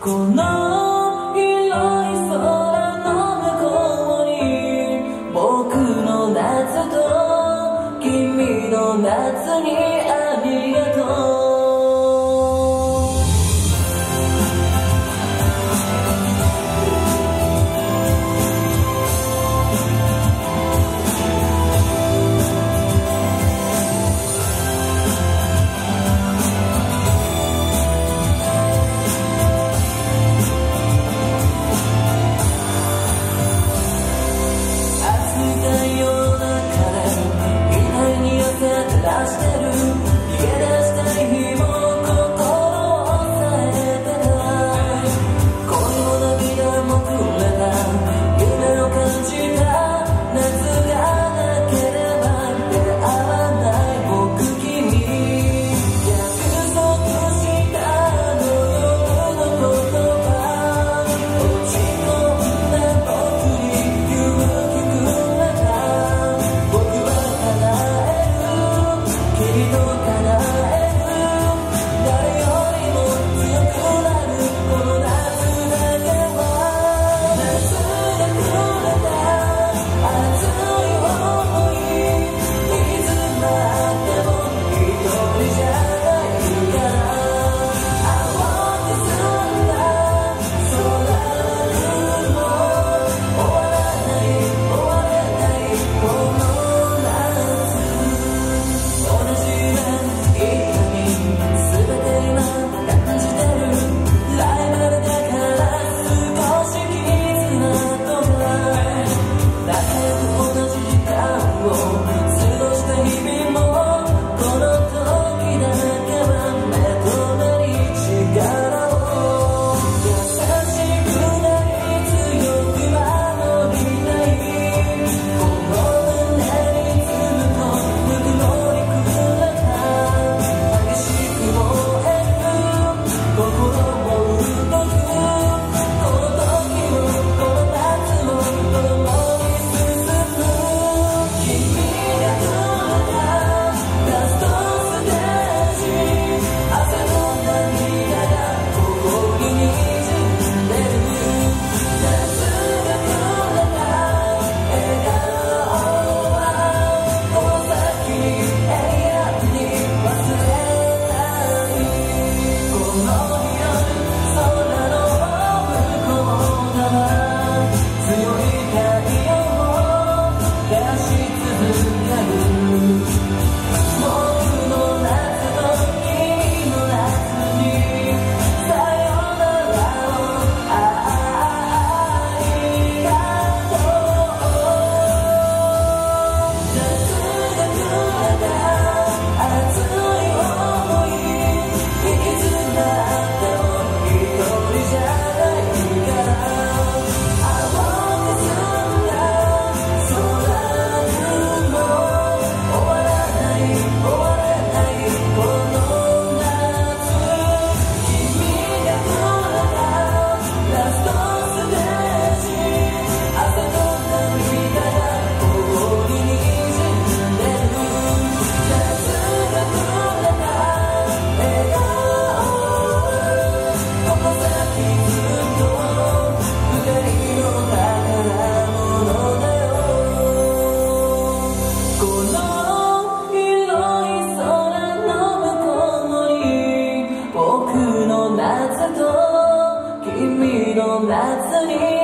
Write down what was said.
この広い空 の夏に